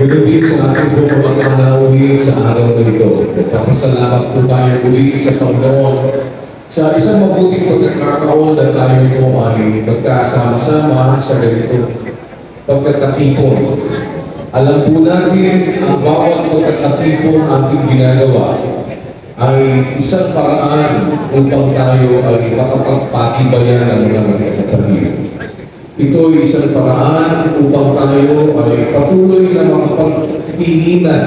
Ganun sa ating panauwi sa araw na ito. Nagpapasalamat po tayo muli sa Panginoon sa isang mabuting pagkakataon na tayo po ay magkasama-sama sa ganito pagkakatipon. Alam po natin ang bawat pagkakatipon ating ginagawa ay isang paraan upang tayo ay makapagpatibayan ng mga magkakapatid. Ito ay isang paraan upang tayo ay patuloy na makapagpilinan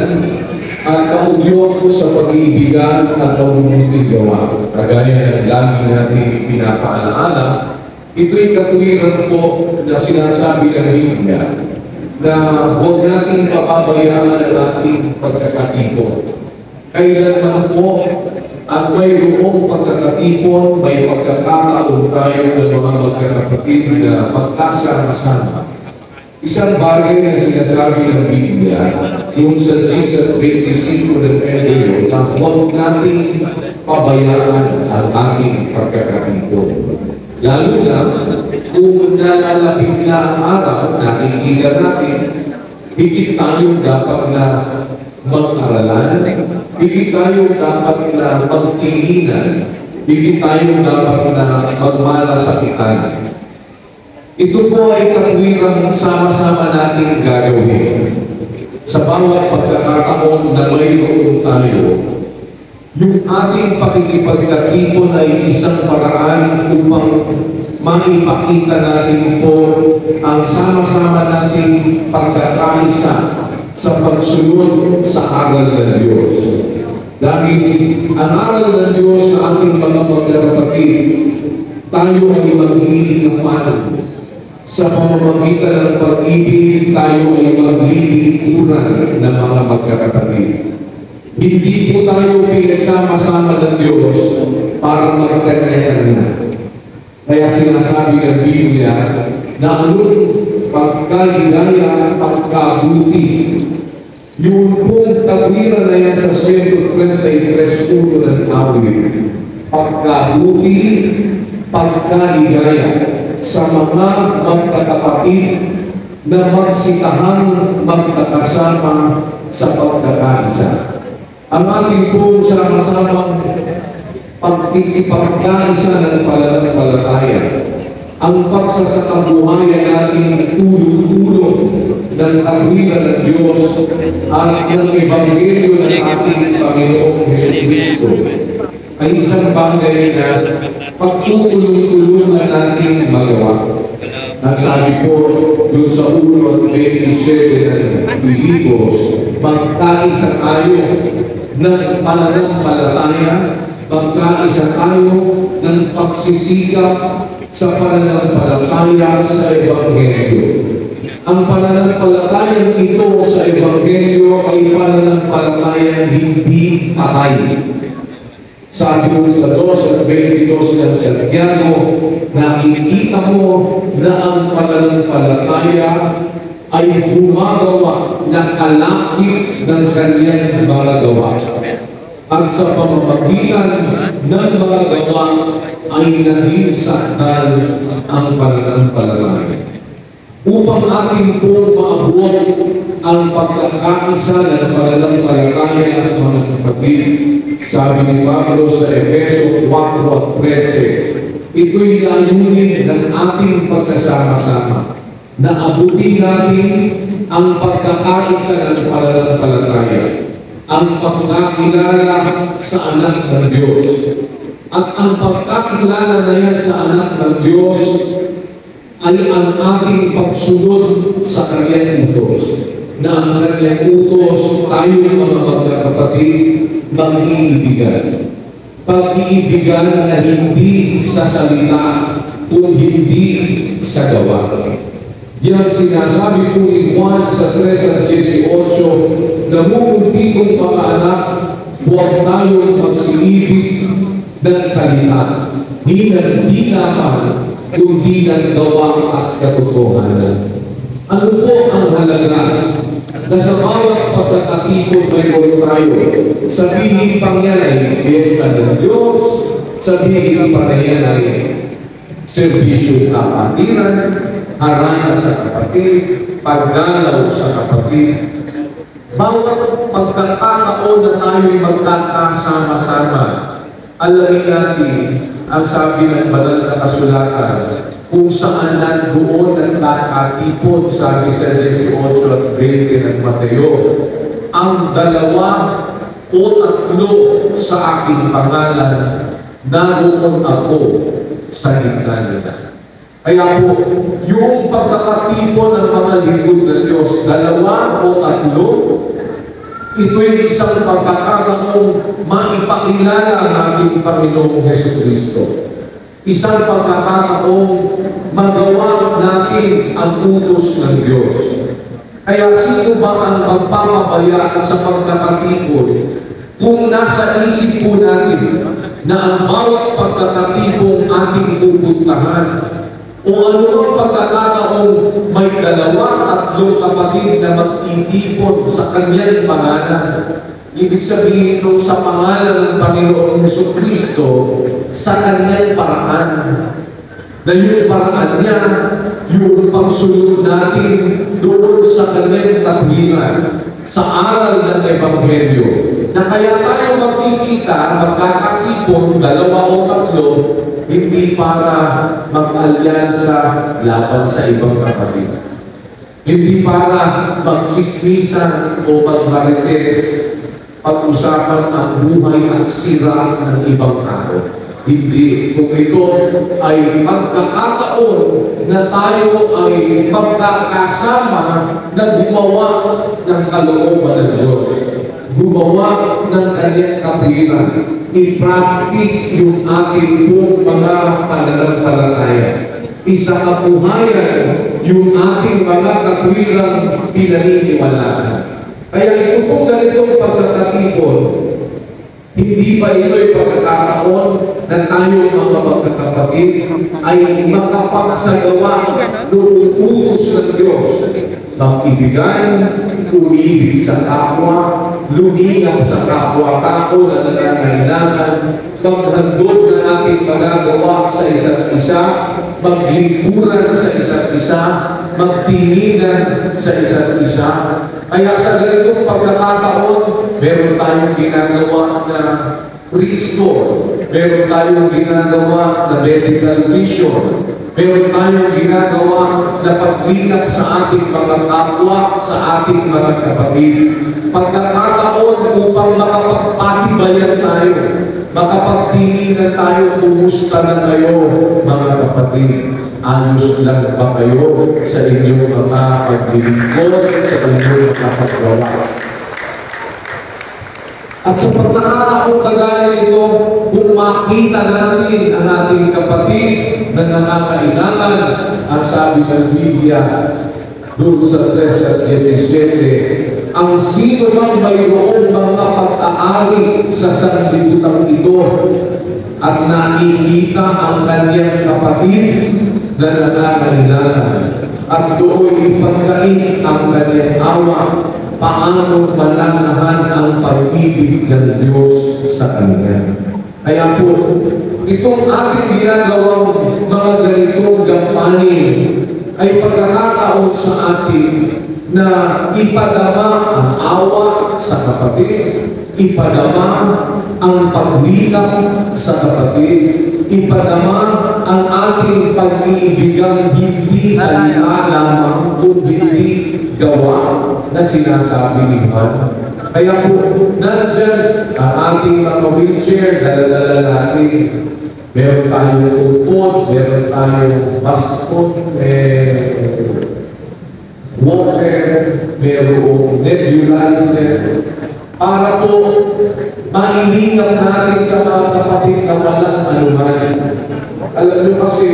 at kaugyok sa pag-iibigan at pamumuting gawa. Kagaya ng lagi natin ipinapaalaala, ito'y katuwiran po na sinasabi ng Biblia na huwag natin papabayaan ang ating pagkakatipon. Kailanman po at mayroong pagkakatipon, may pagkakataon tayo ng mga magkakapatid na magkasama-sama. Isang bagay na sinasabi ng Biblia, yung sa Jesus 25 ng Pedro, na huwag natin pabayaan ang ating pagkakatipon. Lalo na kung nalalapit na ang araw, nakikita natin, higit tayong dapat na mag-aralan, higit tayo dapat na magtinginan, higit tayo dapat na magmalasakitan. Ito po ay katwirang sama-sama natin gagawin. Sa bawat pagkakataon na mayroon tayo, yung ating pakikipagkatipon ay isang paraan upang maipakita natin po ang sama-sama nating pagkakaisa sa pagsunod sa aral ng Diyos. Dahil ang aral ng Diyos sa ating mga magkakapatid, tayo ay maglilingkuhan. Sa pamamagitan ng pag-ibig, tayo ay maglilingkuhan ng mga magkakapatid. Hindi po tayo pinagsama-sama ng Diyos para magkanya-kanya. Kaya sinasabi ng Biblia na anong pagkaligaya, pagkabuti. Yun pong tawiran na yan sa 133 ulo ng awit. Pagkabuti, pagkaligaya sa mga magkakapatid na magsitahang magkakasama sa pagkakaisa. Ang ating pong sama-samang pagkikipagkaisa ng pananampalataya ang pagsasakabuhayan natin tulong-tulong ng kawilan ng Diyos at ng Ebanghelyo ng ating Panginoong Heso Kristo ay isang bagay na pagtutulong-tulungan natin magawa. At sabi po doon sa ulo at 27 ng Pilipos, magkaisa tayo ng pananampalataya, magkaisa tayo ng pagsisikap sa pananampalataya sa Ebanghelyo. Ang pananampalatayang ito sa Ebanghelyo ay pananampalatayang hindi patay. Sabi mo sa 2 at 22 ng Santiago, nakikita mo na ang pananampalataya ay gumagawa na kalakip ng kanyang mga gawa. At sa pamamagitan ng mga gawa ay naging sakdal ang pananampalataya. Upang ating po maabot ang pagkakaisa ng pananampalataya ng mga kapatid, sabi ni Pablo sa Efeso 4 at 13, ito'y layunin ng ating pagsasama-sama na abutin natin ang pagkakaisa ng pananampalataya, ang pagkakilala sa anak ng Diyos. At ang pagkakilala na yan sa anak ng Diyos ay ang ating pagsunod sa kanyang utos. Na ang kanyang utos, tayo mga magkakapatid, mag-iibigan. Pag-iibigan na hindi sa salita, kung hindi sa gawa. Yan sinasabi po ni Juan sa 3 at 18, na mumunti kong mga anak, huwag tayong magsiibig ng salita. Di ng di naman, kundi ng gawa at katotohanan. Ano po ang halaga na sa bawat pagkakatipon may tayo, sabihin pang yan ay fiesta ng Diyos, sabihin pa na yan ay serbisyo kapatiran, harana sa kapatid, pagdalaw sa kapatid. Bawat pagkakataon na tayo'y magkakasama-sama, alamin natin ang sabi ng banal na kasulatan kung saan nandoon nagkakatipon, sabi sa 18 at 20 ng Mateo, ang dalawa o tatlo sa aking pangalan, naroon ako sa gitna nila. Kaya po, yung pagkakatipon ng mga lingkod ng Diyos, dalawa o tatlo, ito'y isang pagkakataong maipakilala ang ating Panginoong Heso Kristo. Isang pagkakataong magawa natin ang utos ng Diyos. Kaya sino ba ang magpapabaya sa pagkakatipon kung nasa isip po natin na ang bawat pagkakatipong ating pupuntahan o ano ang pagkakataong may dalawa, tatlong kapatid na magtitipon sa kanyang pangalan. Ibig sabihin nung sa pangalan ng Panginoong Yeso Kristo sa kanyang paraan. Na yung paraan niya, yung pagsunod natin doon sa kanyang taglingan, sa aral ng Ebanghelyo, na kaya tayo magkikita, magkakatipon, dalawa o tatlo, hindi para mag-alyansa laban sa ibang kapatid. Hindi para magchismisan o magmarites, pag-usapan ang buhay at sira ng ibang tao. Hindi. Kung ito ay pagkakataon na tayo ay magkakasama na gumawa ng kalooban ng Diyos. Gumawa ng kanyang kapilan. I-practice yung ating pong mga pananampalataya. Isa kapuhayan yung ating mga katwilang pinaniniwalaan. Kaya ito pong ganitong pagkakatipon, hindi ba ito'y pagkakataon na tayo mga magkakapatid ay makapagsagawa noong utos ng Diyos mag-ibigan, umibig sa kapwa, lumiyap sa kapwa-tao na nangangailangan, maghandog na ating magagawa sa isa't isa, maglingkuran sa isa't isa, magtinginan sa isa't isa. Kaya sa ganitong pagkakataon, meron tayong ginagawa na free store, meron tayong ginagawa na medical mission, meron tayong ginagawa na paglingat sa ating mga kapwa, sa ating mga kapatid. Pagkakataon upang makapagpatibayan tayo, makapagtinginan tayo, kumusta na kayo, mga kapatid. Ayos lang ba kayo sa inyong mga paglilingkod, sa inyong mga paggawa? At sa pagkakataong kagaya nito, kung makita natin ang ating kapatid na nangangailangan, ang sabi ng Biblia, doon sa 3 at 17, ang sino mang mayroong mga pag-aari sa sanglibutan ito at nakikita ang kanyang kapatid na nangangailangan at doon ipagkain ang kanyang awa paano malanahan ang pag-ibig ng Diyos sa kanya. Kaya po, itong ating ginagawang mga ganitong gampanin ay pagkakataon sa atin na ipadama ang awa sa kapatid, ipadama ang paglingap sa kapatid, ipadama ang ating pag-iibigang hindi sa lamang kung hindi gawa na sinasabi ni Juan. Kaya po, nandyan ang ating mga wheelchair, dala-dala natin. Meron tayong upod, meron tayong baston, may walker, merong nebulizer. Para po, mainingat natin sa mga kapatid na walang anuman. Alam nyo kasi,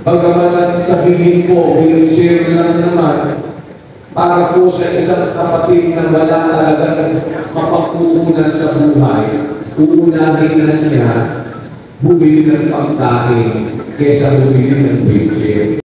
bagaman sabihin ko, wheelchair lang naman, para po sa isang kapatid na wala talagang mapagkukunan sa buhay, uunahin na niya bumili ng pagkain kesa bumili ng wheelchair.